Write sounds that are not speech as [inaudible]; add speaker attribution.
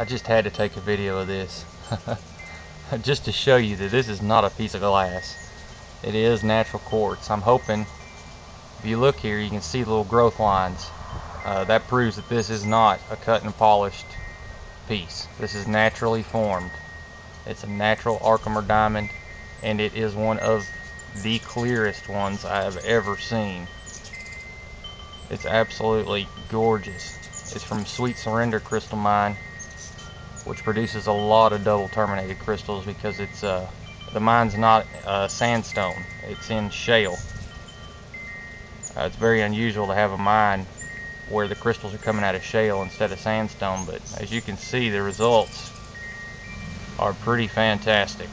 Speaker 1: I just had to take a video of this. [laughs] Just to show you that this is not a piece of glass. It is natural quartz. I'm hoping if you look here you can see little growth lines. Uh, that proves that this is not a cut and polished piece. This is naturally formed. It's a natural Herkimer diamond and it is one of the clearest ones I have ever seen. It's absolutely gorgeous. It's from Sweet Surrender Crystal Mine which produces a lot of double terminated crystals because it's uh, the mine's not uh, sandstone. It's in shale. Uh, it's very unusual to have a mine where the crystals are coming out of shale instead of sandstone but as you can see the results are pretty fantastic